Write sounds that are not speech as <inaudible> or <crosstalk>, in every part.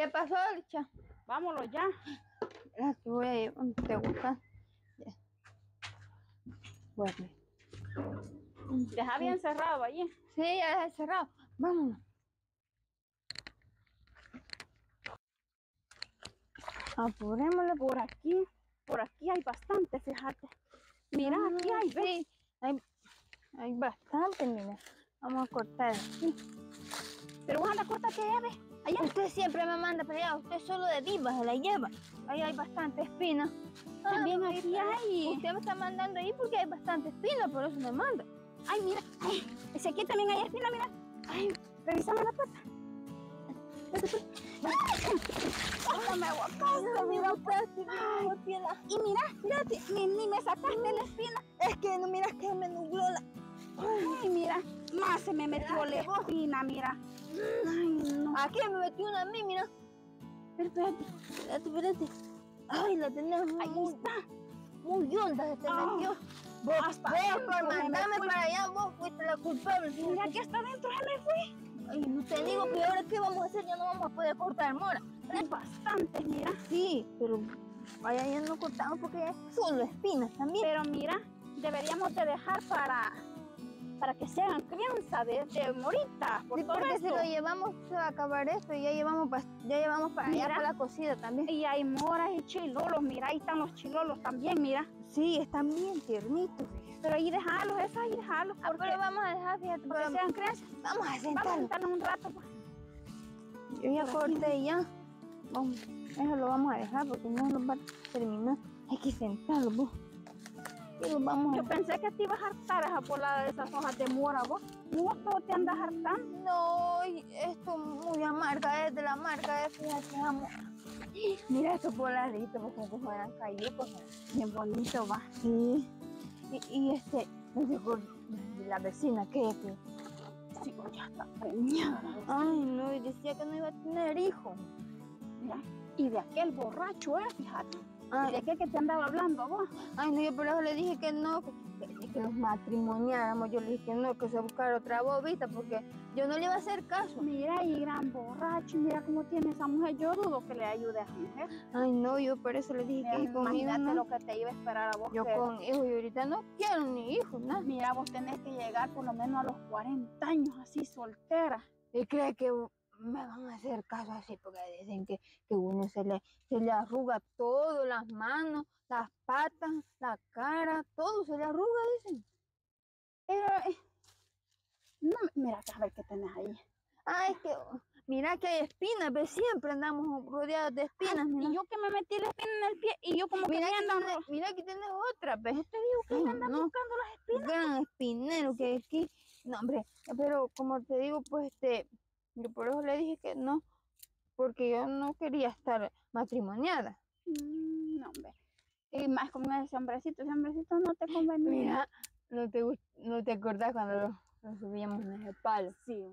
¿Qué pasó, Licha? Vámonos ya. Que voy a ¿te gusta? Ya. Bueno. Deja bien cerrado allí. Sí, ya está cerrado. Vámonos. Apurémosle por aquí. Por aquí hay bastante, fíjate. Mira, aquí hay, ¿ves? Sí, hay, hay bastante, mira. Vamos a cortar aquí. Pero anda, córtate allá, ¿ves? Allá. Usted siempre me manda para allá. Usted solo de diva se la lleva. Ahí hay bastante espina. También aquí hay. Usted me está mandando ahí porque hay bastante espina, por eso me manda. Ay, mira. Ay, ese aquí también hay espina, mira. Ay, revisame la pata. No me mira. mira. Y mira, fíjate, ni, ni me sacaste la espina. Es que no miras que me nubló la. Ay, mira, más se me metió la espina, mira. Ay. Aquí me metió una a mí, mira. Espérate, espérate, espérate. Ay, la tenés Ahí está. muy honda, se te Ah, metió. Vos, pa' vos por mandarme para allá, vos fuiste la culpable. Mira que hasta adentro se me fue. Ay, no te digo que ahora qué vamos a hacer, ya no vamos a poder cortar mora. Hay bastantes, mira. Sí, pero vaya ya no cortamos porque ya es solo espinas también. Pero mira, deberíamos de dejar para para que se hagan crianza de, de moritas. Por Sí, todo porque si lo llevamos se va a acabar esto y ya llevamos, pa- ya llevamos para allá para la cocida también. Y hay moras y chilolos, mira, ahí están los chilolos también, mira. Sí, están bien tiernitos. Pero ahí dejarlos, esos ahí dejarlos, Ah, porque pero vamos a dejar, fíjate, para que pero sean crianza. vamos a Vamos a sentarnos un rato, pues. Yo ya por aquí. corté ya. Vamos, eso lo vamos a dejar porque no nos va a terminar. Hay que sentarlo, vos. Y vamos Yo a... pensé que te ibas a hartar esa polada de esas hojas de mora, vos. Vos todo te andas hartando. No, y esto muy amarga, es de la amarga, es, fíjate, amor. Mira estos poladitos, pues como fueran caídos, pues. Bien bonito, va. Sí. Y, y este, me dijo la vecina que, que, Sí, ya está preñada. ay no, y decía que no iba a tener hijos. Mira, y de aquel borracho, eh, fíjate. Y de aquel que te andaba hablando, vos. ay, no, yo por eso le dije que no, que, que- que nos matrimoniáramos. Yo le dije que no, que se buscara otra bobita, porque yo no le iba a hacer caso. Mira, y gran borracho, mira cómo tiene esa mujer. Yo dudo que le ayude a esa mujer. Ay, no, yo por eso le dije Mira, que conmigo no. lo que te iba a esperar a vos. Yo que- con hijos y ahorita no quiero ni hijos, nada. Mira, vos tenés que llegar por lo menos a los 40 años así soltera. Y cree que me van a hacer caso así porque dicen que, que uno se le, se le arruga todo, las manos, las patas, la cara, todo se le arruga, dicen. Pero, eh, no, mira, a ver qué tenés ahí. Ah, es que, mira que hay espinas, pero siempre andamos rodeados de espinas, mira. Y yo que me metí la espina en el pie y yo como Mira que me mira que tienes otra, pues. Te digo que Ay, me andan no. buscando las espinas. gran espinero que aquí. No, hombre, pero como te digo, pues este, yo por eso le dije que no, porque yo no quería estar matrimoniada. Mm, no, hombre. Y más como ese hombrecito, ese hombrecito no te convenía. Mira, no te, no te acordás cuando lo, lo subíamos en ese palo. Sí.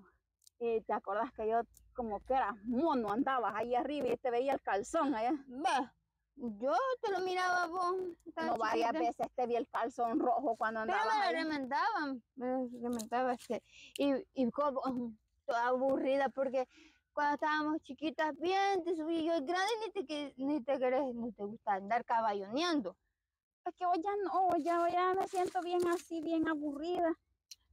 Y te acordás que yo como que eras mono, andabas ahí arriba y te veía el calzón allá. Ve, yo te lo miraba vos. No varias chiquita, veces te vi el calzón rojo cuando Pero andabas me lo remendaban, me lo remendaba este, y, y como toda aburrida porque cuando estábamos chiquitas bien, te subí yo el grande ni te, ni te querés, no te gusta andar caballoneando. Es que hoy ya no, hoy ya, hoy ya me siento bien así, bien aburrida.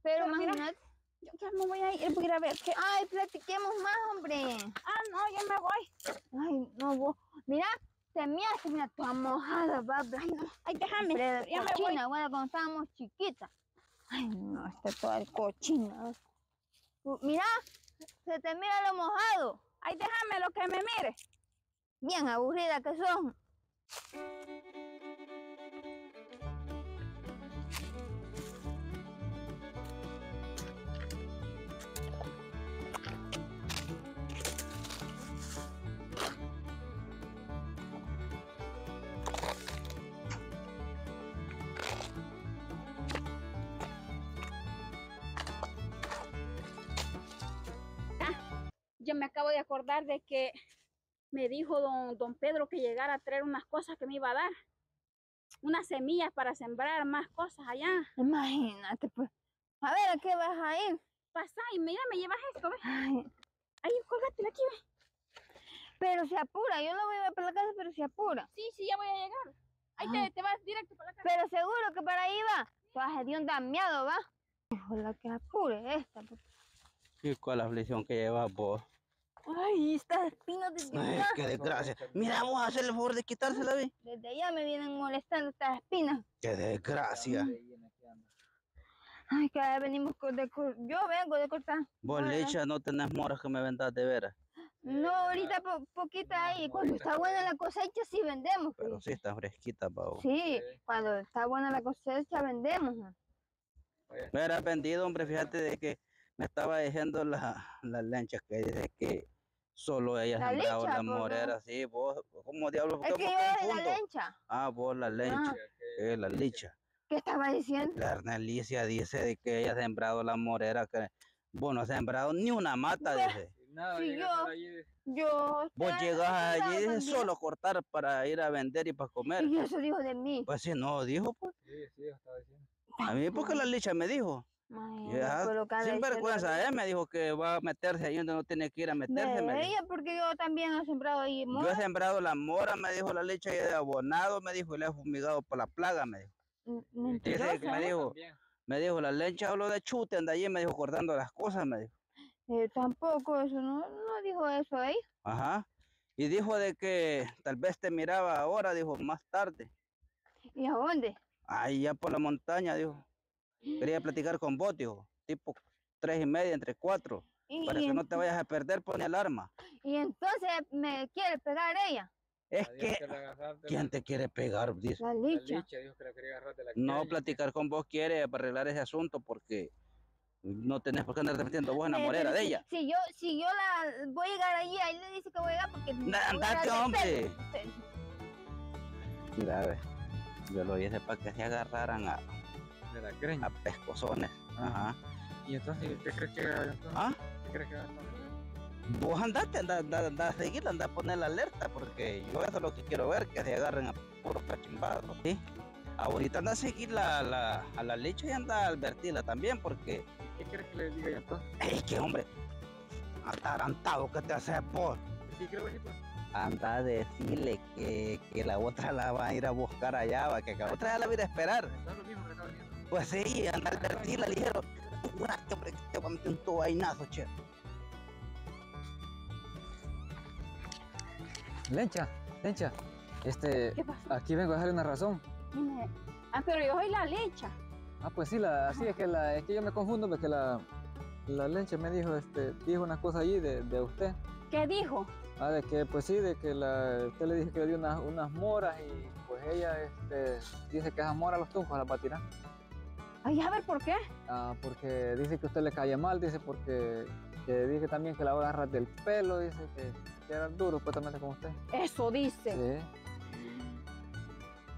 Pero Pero mira, imagínate, Yo ya no voy a ir, voy a ir a ver qué. ay, platiquemos más, hombre. Ah, no, yo me voy. Ay, no, vos, mira, te miaste, mira, toda mojada, va, ay, no. Ay, déjame. Pero ya me voy. bueno, cuando estábamos chiquitas. Ay, no, está toda el cochina. Mira, se te mira lo mojado. Ay, déjame lo que me mire. Bien aburrida que son. Yo me acabo de acordar de que me dijo don, don Pedro que llegara a traer unas cosas que me iba a dar. Unas semillas para sembrar más cosas allá. Imagínate, pues. A ver, ¿a qué vas a ir? Pasa y mira, me llevas esto, ¿ves? Ay, ahí, colgátela aquí, ve. Pero se apura, yo no voy a ir para la casa, pero se apura. Sí, sí, ya voy a llegar. Ahí te, te vas directo para la casa. Pero seguro que para ahí va. Tú has de un dameado, va. Ojalá que apure esta. porque- ¿Y cuál aflicción que llevas vos? Ay, estas espinas desde Ay, qué desgracia. Mira, vamos a hacerle el favor de quitársela, ve. Desde allá me vienen molestando estas espinas. Qué desgracia. Ay, que venimos con de cor- Yo vengo de cortar. Vos. Licha, no tenés moras que me vendas de veras. No, ahorita po- poquita ahí. Cuando está buena la cosecha, sí vendemos. Pero sí está fresquita, pavo. Sí, cuando está buena la cosecha, vendemos. ma. Me hubieras vendido, hombre, fíjate de que me estaba diciendo la, la lencha que dice que solo ella La sembraba la pues, morera, sí, vos, ¿cómo diablos? Es ¿Por que qué yo me es la lencha. Ah, vos la lencha, eh, la licha. ¿Qué estaba diciendo? La Ernelicia dice de que ella ha sembrado la morera, que vos no has sembrado ni una mata, dice. Nada, Sí, llegas yo- allí, Yo. Vos llegas allí, solo cortar para ir a vender y para comer. Y eso dijo de mí. Pues sí, no, dijo, pues. Sí, sí, estaba diciendo. A mí porque la licha me dijo. Sin vergüenza, eh, me dijo que va a meterse ahí donde no tiene que ir a meterse. me De dijo. ella, porque yo también he sembrado ahí Yo he mora. sembrado la mora, me dijo la leche he abonado, me dijo, y le he fumigado por la plaga, me dijo. Que me ¿eh? dijo, También. me dijo, la leche habló de chute, anda allí, me dijo, cortando las cosas, me dijo. Eh, tampoco eso, no, no dijo eso ahí. Ajá. Y dijo de que tal vez te miraba ahora, dijo, más tarde. ¿Y a dónde? Ahí ya por la montaña, dijo. Quería platicar con vos, dijo. Tipo tres y media, entre cuatro. Y, Para y que no te vayas a perder, pone alarma. y entonces me quiere pegar ella, Es que, ¿quién te quiere pegar? Dice. la la licha. licha, dijo que la quería agarrar de la No calle. platicar con vos quiere para arreglar ese asunto porque no tenés por qué andarte metiendo vos en la morera de ella. Si yo, si yo la voy a llegar allí, ahí le dice que voy a llegar porque. me Na- voy a andate, hombre. Mira, ve, yo lo hice para que se agarraran a, la greña. a pescozones. Ajá. Y entonces, ¿qué crees que haga entonces? ¿Ah? ¿Qué crees que haga? Vos andate, anda, anda, anda a seguirla, anda a poner la alerta porque yo eso es lo que quiero ver, que se agarren a puros cachimbados. ¿sí? Ahorita anda a seguir la, la- a la leche y anda a advertirla también porque ¿Qué crees que le diga yo entonces? es que hombre, atarantado que te haces creo que sí, pues. Anda a decirle que, que la otra la va a ir a buscar allá, va, que la otra ya la va a ir a esperar. No es lo mismo que estaba diciendo. Pues sí, anda a advertirla, le dijeron, "Apurate, hombre, que te voy a meter un tobainazo, che. Lencha, Lencha, este, ¿Qué pasó? aquí vengo a dejarle una razón. Dime. Ah, pero yo soy la lecha. Ah, pues sí, la, sí, es que, la, es que yo me confundo porque la, la Lencha me dijo, este, dijo una cosa allí de, de usted. ¿Qué dijo? Ah, de que, pues sí, de que la, usted le dijo que le dio unas, unas moras y pues ella, este, dice que esas moras los tuncos las va a tirar. Ay, a ver, ¿por qué? Ah, porque dice que usted le cae mal, dice porque que dije también que la va a agarrar del pelo, dice que, que era duro supuestamente con usted. Eso dice. Sí.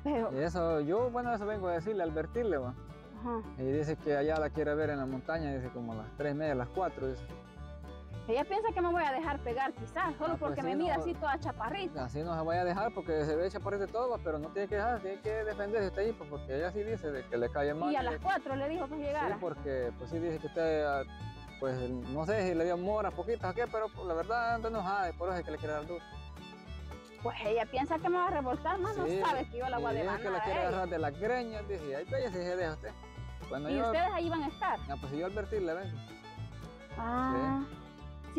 Pero, Y eso, yo, bueno, eso vengo a decirle, a advertirle, va. ajá. Y dice que allá la quiere ver en la montaña, dice como a las tres y media, a las cuatro, dice. Ella piensa que me voy a dejar pegar, quizás, solo Ah, pues porque sí, me mira no. así toda chaparrita. Así no se vaya a dejar porque se ve chaparrito y todo, pero no tiene que dejar, tiene que defenderse usted ahí, pues, porque ella sí dice de que le cae mal. Y a las de- cuatro le dijo que Sí, llegara. porque pues sí dice que usted, ah, pues no sé si le dio moras poquitas o qué, pero pues, la verdad anda enojada y por eso es que le quiere dar duro. Pues ella piensa que me va a revoltar, más Sí, no sabe que yo la voy a dice que la quiere ella. agarrar de las greñas, dice, ahí vaya si se deja usted. Bueno, Y yo, ustedes ahí van a estar. ah, pues si yo advertirle, ven. Ah, sí,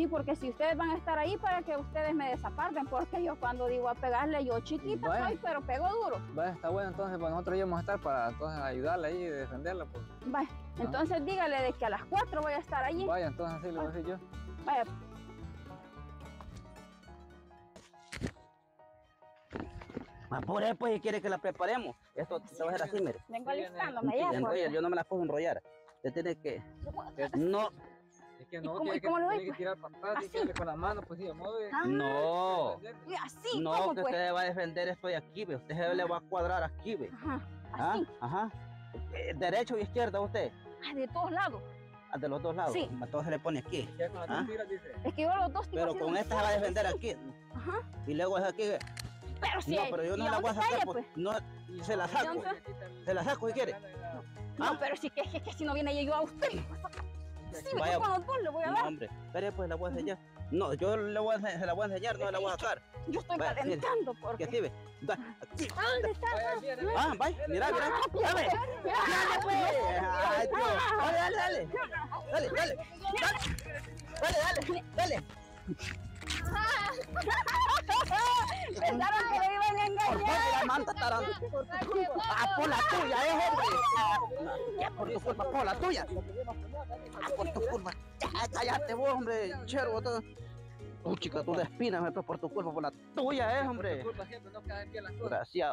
porque si ustedes van a estar ahí para que ustedes me desaparten, porque yo cuando digo a pegarle, yo chiquita soy, pero pego duro. Vaya, está bueno, entonces pues nosotros íbamos a estar para entonces ayudarle ahí y defenderla. Pues. Vaya, entonces dígale de que a las cuatro voy a estar allí. Vaya, entonces así le voy a decir yo. Vaya, Apure, pues, y quiere que la preparemos. Esto te va a hacer así, mire. vengo Sí, alistándome ya. Porque- yo no me la puedo enrollar. Usted tiene que... <laughs> No, que ¿Y no, cómo- tiene que, tiene que pues? tirar para atrás, Así. tiene que darle con la mano, pues sí, a modo de... Ah, no. y así, No, ¿cómo que pues? usted va a defender esto de aquí, ve. Usted se le va a cuadrar aquí, ve. Ajá, Ah, así, Ajá. Eh, Derecho y izquierda usted. ah, de todos lados. Ah, De los dos lados. Sí. Entonces se le pone aquí. Ah. Es que yo los dos Pero con esta se va a defender sí. aquí. Ajá, Y luego es aquí. ve. pero si No, pero yo ¿y no la voy a sacar. ella, pues, pues? No, Se la saco. Se la saco si quiere. No, Ah. pero si que, que, que si no viene ella yo a usted. <laughs> Sí, Vaya. mejor con los dos le voy a no, dar. hombre. Espere, pues la voy a ya. No, yo le voy a, se la voy a enseñar, no la voy a sacar. Yo estoy Vaya, calentando Que porque... así ve. Da- aquí. ¿Dónde está? Ah, vaya, mira, mira. Dale. Dale, pues. Ay, tío. Dale, dale, dale. Dale, dale. Dale, dale, dale. Pensaron que me iban a Por favor, la manta tarán. Ah, por la tuya, eh, hombre. Ya, por tu culpa, por la tuya. Ah, por tu culpa. Ya, cállate vos, hombre. Chero, todo. Chica, tú de espinas, por tu culpa, por la tuya, eh, hombre. Disculpa, siempre no quedan bien las cosas. Gracias.